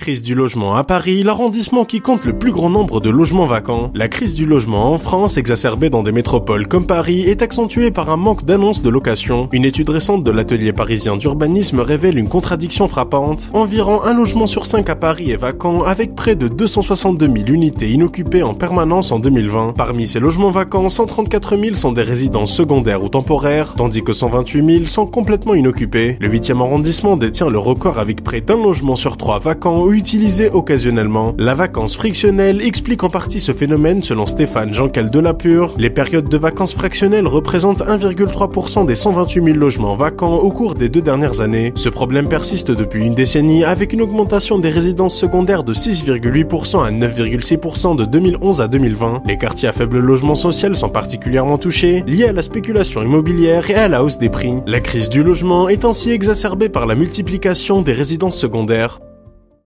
Crise du logement à Paris, l'arrondissement qui compte le plus grand nombre de logements vacants. La crise du logement en France, exacerbée dans des métropoles comme Paris, est accentuée par un manque d'annonces de location. Une étude récente de l'atelier parisien d'urbanisme révèle une contradiction frappante. Environ un logement sur cinq à Paris est vacant, avec près de 262 000 unités inoccupées en permanence en 2020. Parmi ces logements vacants, 134 000 sont des résidences secondaires ou temporaires, tandis que 128 000 sont complètement inoccupés. Le 8e arrondissement détient le record avec près d'un logement sur trois vacant utilisé occasionnellement. La vacance frictionnelle explique en partie ce phénomène selon Stéphane Jean-Cal Delapure. Les périodes de vacances fractionnelles représentent 1,3% des 128 000 logements vacants au cours des deux dernières années. Ce problème persiste depuis une décennie avec une augmentation des résidences secondaires de 6,8% à 9,6% de 2011 à 2020. Les quartiers à faible logement social sont particulièrement touchés, liés à la spéculation immobilière et à la hausse des prix. La crise du logement est ainsi exacerbée par la multiplication des résidences secondaires.